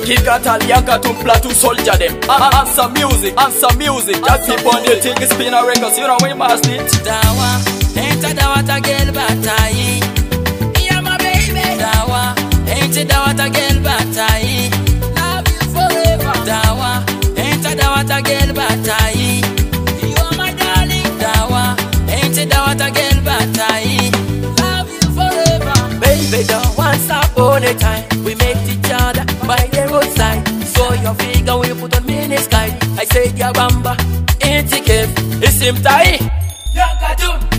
Turkey Katal, Yankatum, Plateau, Soldier them. And, and music, and some music. Just keep on the thing, spin a records. You know when you master it. Dawa, ain't a dawa ta girl batai. Yeah, my baby. Dawa, ain't a dawa ta girl batai. Love you forever. Dawa, ain't a dawa ta girl batai. You are my darling. Dawa, ain't a dawa ta girl batai. Love you forever. Baby, don't want stop all the time. We met him tie.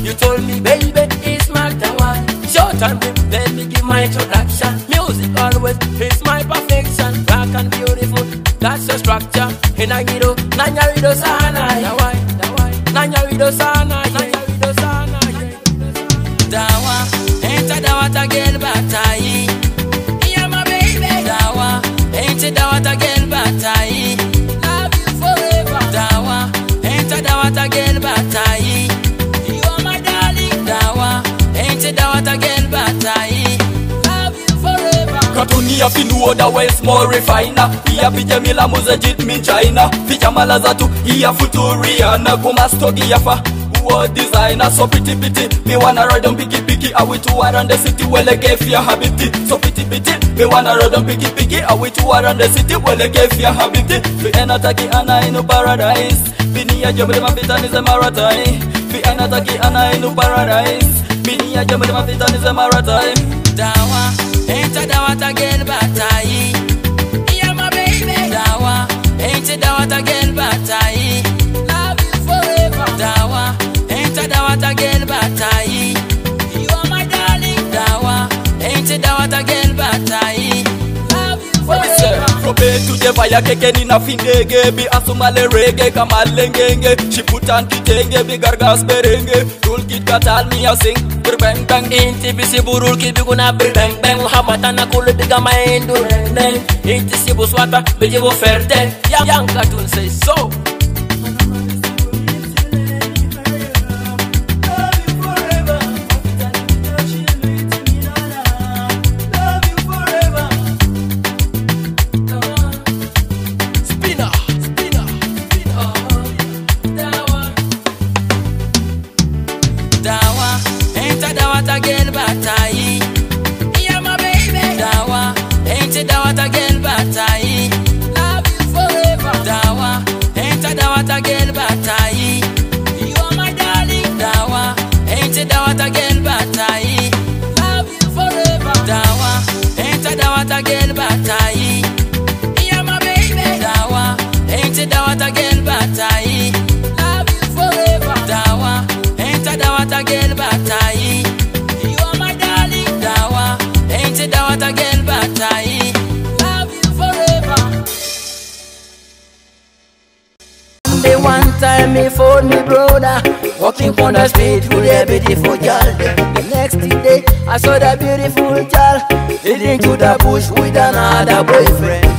You told me, baby, it's my one. Short and let me give my introduction. Music always is my perfection. Rock and beautiful, that's the structure. And I get nanya rido sana, dawai, dawai. Nanya rido sana, nanya rido sana, forever. Katuni ya finu oda well small refiner. Iya pija mila muze jit mi China. Fija mala zatu iya futuriana Kuma stogi ya fa. World designer? So pretty pretty. Me wanna ride on picky picky Are we to around the city Well I gave ya habiti. So pretty pretty. Me wanna ride on picky picky Are we to around the city Well I gave ya habiti. Fi enataki ana inu paradise. Bini ya jomri mapita nize maratai Fi enataki ana inu paradise Bini ya jomri mapita nize maratai Dawa, ain't a dawa ta girl batai. tujeva yakeke ninafindege bi asumalerege kamalengenge shiputantitenge bi gargasperenge rulkit katalmia sing birbengdang inti bisibu rulkit biguna birbengbeng muhammatana kulu bigamaendu neng inti sibu swata bijibu ferteng yankatun sei so. The one time me phone me brother Walking on the street with a beautiful girl. The next day I saw that beautiful girl Leading to the bush with another boyfriend